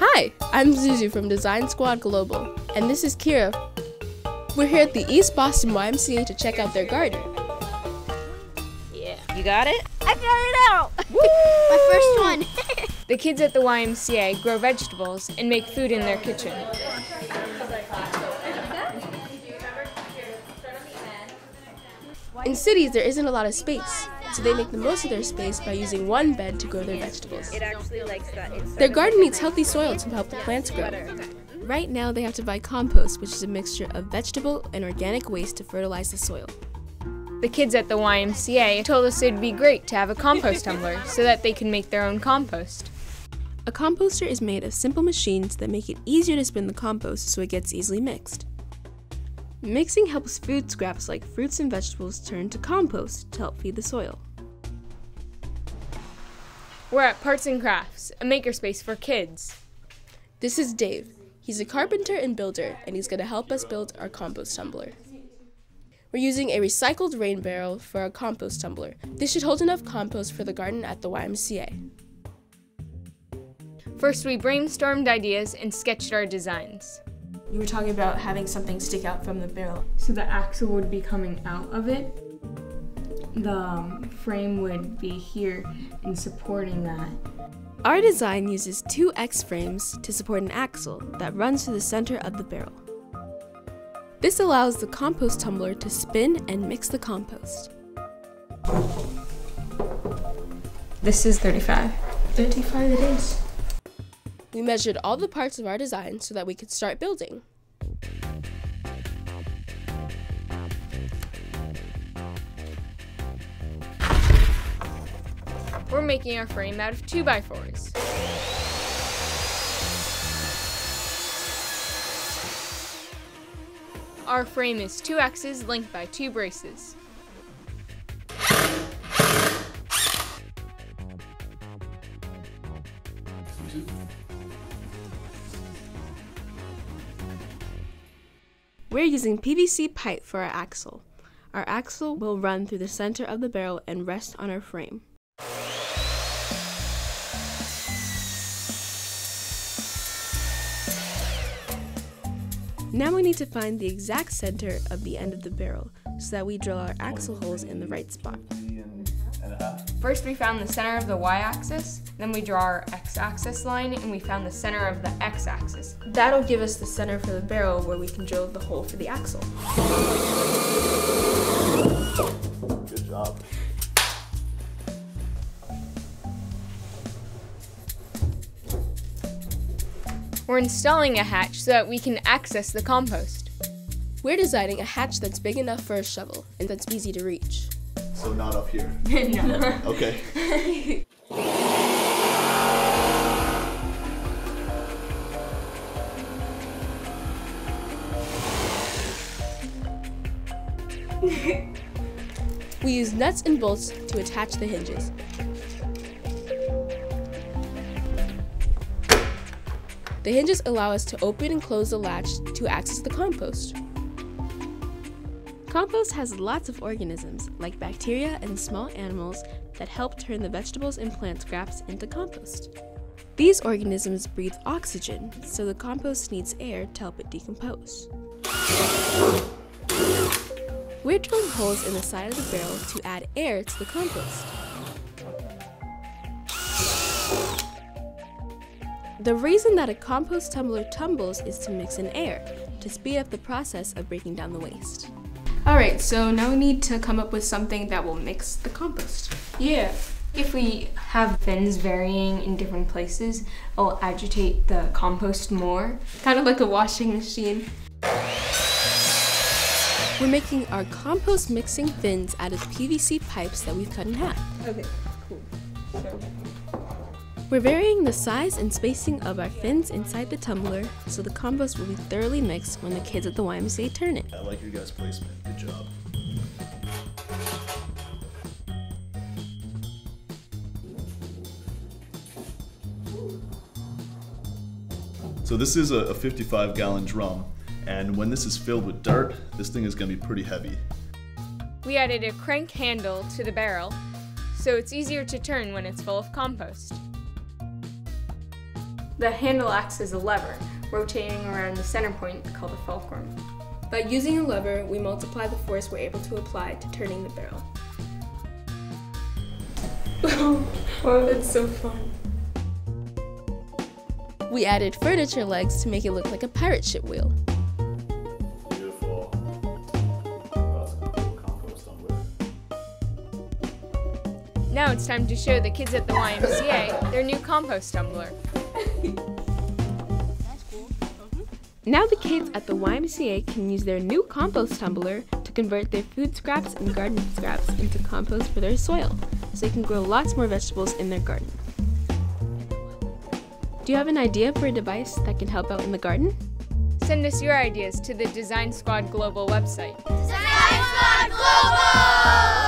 Hi, I'm Zuzu from Design Squad Global, and this is Kyra. We're here at the East Boston YMCA to check out their garden. Yeah. You got it? I got it out! My first one. the kids at the YMCA grow vegetables and make food in their kitchen. In cities, there isn't a lot of space, so they make the most of their space by using one bed to grow their vegetables. It actually likes that. Their garden needs healthy soil to help the plants grow. Right now, they have to buy compost, which is a mixture of vegetable and organic waste to fertilize the soil. The kids at the YMCA told us it'd be great to have a compost tumbler so that they can make their own compost. A composter is made of simple machines that make it easier to spin the compost so it gets easily mixed. Mixing helps food scraps like fruits and vegetables turn to compost to help feed the soil. We're at Parts and Crafts, a makerspace for kids. This is Dave. He's a carpenter and builder, and he's going to help us build our compost tumbler. We're using a recycled rain barrel for our compost tumbler. This should hold enough compost for the garden at the YMCA. First, we brainstormed ideas and sketched our designs. You were talking about having something stick out from the barrel. So the axle would be coming out of it. The um, frame would be here and supporting that. Our design uses two X frames to support an axle that runs through the center of the barrel. This allows the compost tumbler to spin and mix the compost. This is 35. 35 it is. We measured all the parts of our design so that we could start building. We're making our frame out of 2x4s. Our frame is two X's linked by two braces. We're using PVC pipe for our axle. Our axle will run through the center of the barrel and rest on our frame. Now we need to find the exact center of the end of the barrel so that we drill our axle holes in the right spot. First we found the center of the y-axis, then we draw our x-axis line and we found the center of the x-axis. That'll give us the center for the barrel where we can drill the hole for the axle. Good job. We're installing a hatch so that we can access the compost. We're designing a hatch that's big enough for a shovel and that's easy to reach. So not up here. no. Okay. We use nuts and bolts to attach the hinges. The hinges allow us to open and close the latch to access the compost. Compost has lots of organisms, like bacteria and small animals, that help turn the vegetables and plant scraps into compost. These organisms breathe oxygen, so the compost needs air to help it decompose. We're drilling holes in the side of the barrel to add air to the compost. The reason that a compost tumbler tumbles is to mix in air, to speed up the process of breaking down the waste. Alright, so now we need to come up with something that will mix the compost. Yeah. If we have fins varying in different places, it'll agitate the compost more. Kind of like a washing machine. We're making our compost mixing fins out of PVC pipes that we've cut in half. Okay, cool. So, We're varying the size and spacing of our fins inside the tumbler so the compost will be thoroughly mixed when the kids at the YMCA turn it. I like your guys' placement. Good job. So this is a, a 55 gallon drum, and when this is filled with dirt, this thing is gonna be pretty heavy. we added a crank handle to the barrel so it's easier to turn when it's full of compost. The handle acts as a lever, rotating around the center point called the fulcrum. By using a lever, we multiply the force we're able to apply to turning the barrel. wow, that's so fun. We added furniture legs to make it look like a pirate ship wheel. Beautiful. Now it's time to show the kids at the YMCA their new compost tumbler. Now the kids at the YMCA can use their new compost tumbler to convert their food scraps and garden scraps into compost for their soil, so they can grow lots more vegetables in their garden. Do you have an idea for a device that can help out in the garden? Send us your ideas to the Design Squad Global website. Design Squad Global!